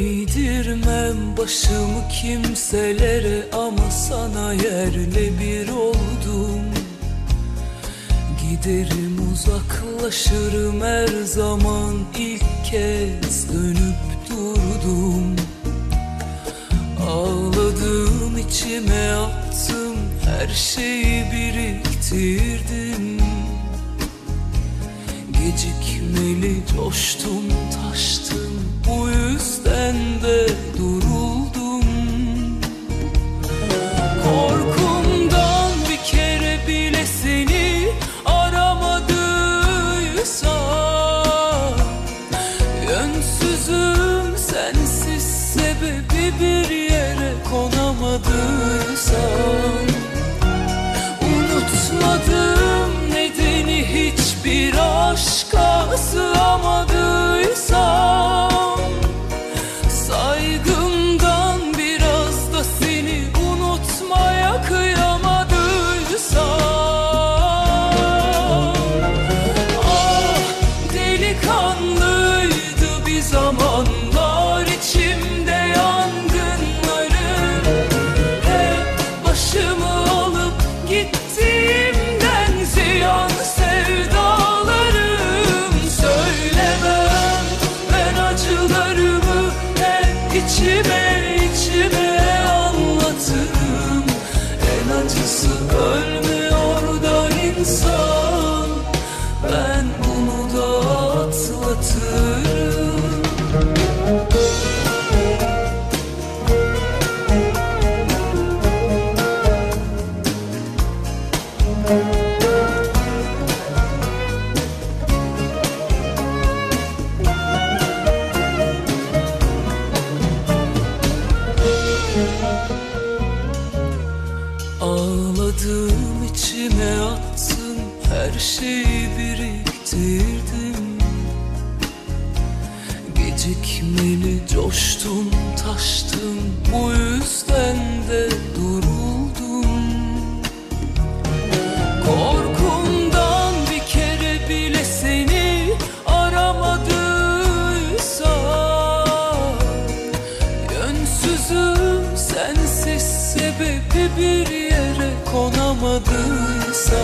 Eğdirmem başımı kimselere ama sana yerle bir oldum. Giderim uzaklaşırım her zaman ilk kez dönüp durdum. Ağladım içime attım her şeyi biriktirdim. Gecikmeli coştum taştım insan. Ben bunu da atlatırım her şeyi biriktirdim. Gecikmeli coştum taştım. Bu yüzden de duruldum. Korkumdan bir kere bile seni aramadıysam Yönsüzüm sensiz sebebi bir yere konamadıysam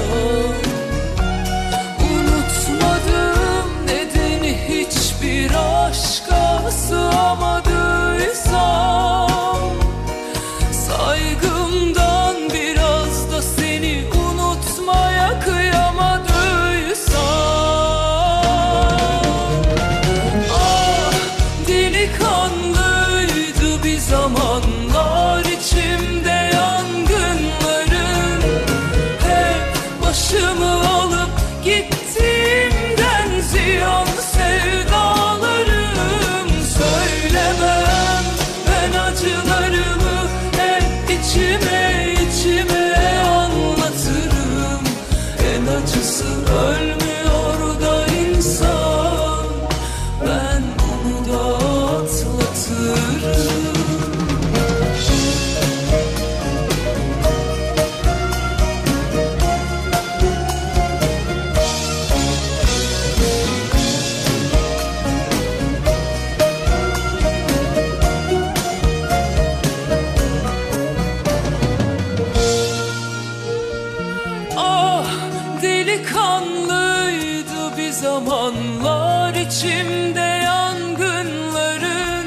zamanlar içimde yangınların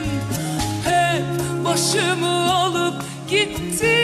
Hep başımı alıp gitti.